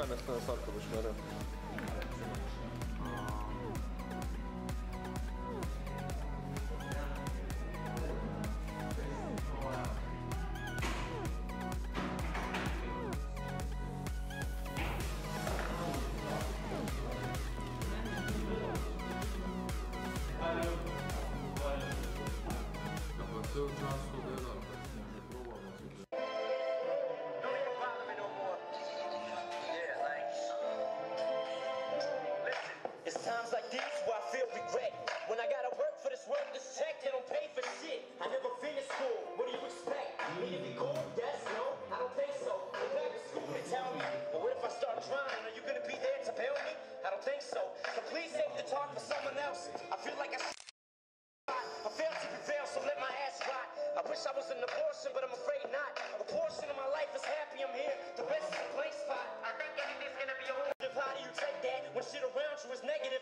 kaynaklı hasar kılıçları. Kapatıyoruz, rahatsız oluyor. Times like these where I feel regret. When I gotta work for this world this check, they don't pay for shit. I never finished school, what do you expect? Me to be cool? Yes, no, I don't think so. Go back to school to tell me. But what if I start trying? Are you gonna be there to bail me? I don't think so. So please save the talk for someone else. I feel like I I failed to prevail, so let my ass rot. I wish I was an abortion, but I'm afraid not. A portion of my life is happy I'm here. The best is a blank spot. I think anything's gonna be a How do you take that when shit around you is negative?